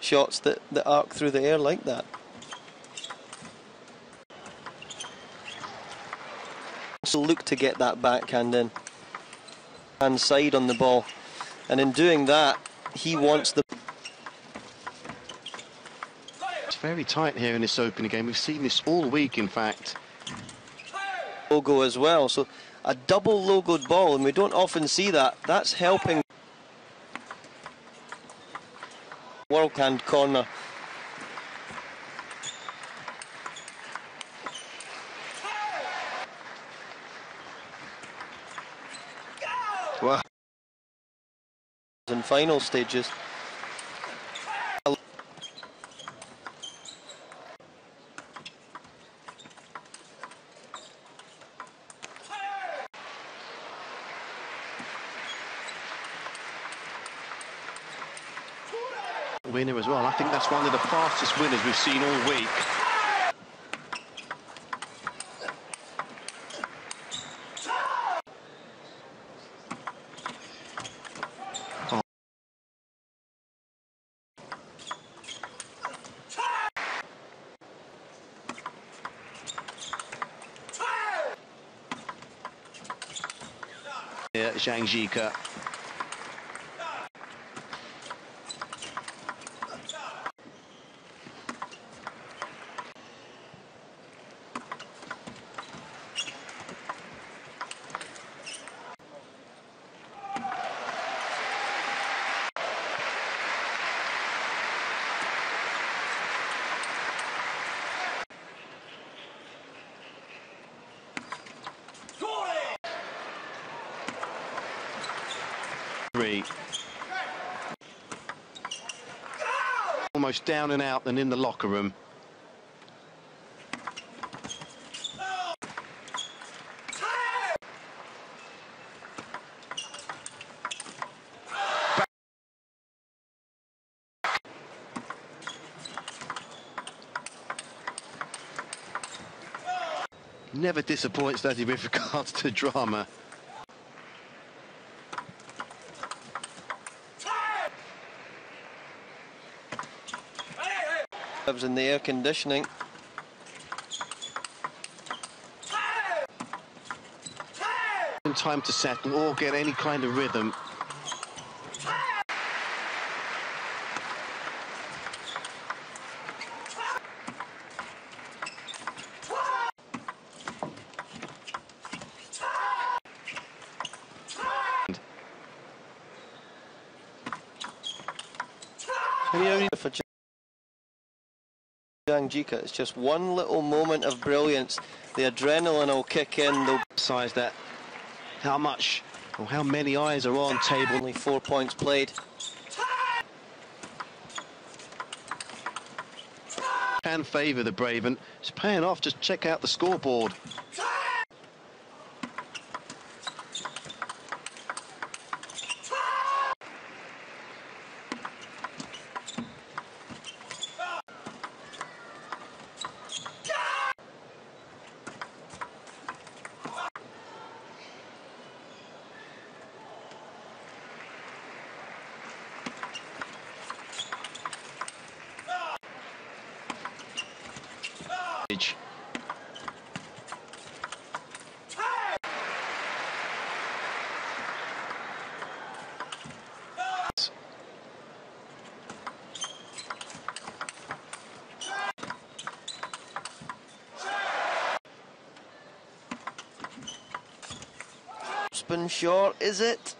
shots that, that arc through the air like that. So look to get that backhand in. Hand side on the ball. And in doing that, he wants the It's very tight here in this opening game. We've seen this all week, in fact. logo as well. So a double logoed ball, and we don't often see that. That's helping. World hand corner. Well, in final stages. Winner as well. I think that's one of the fastest winners we've seen all week. Oh. Yeah, Zhang Jike. Almost down and out than in the locker room. Never disappoints, does he, with regards to drama. In the air conditioning. Time to settle or get any kind of rhythm. And he only for Jike, it's just one little moment of brilliance. The adrenaline will kick in. They'll Size that how much or how many eyes are on table. only four points played. Can favour the Braven. It's paying off. Just check out the scoreboard. Spin short, is it?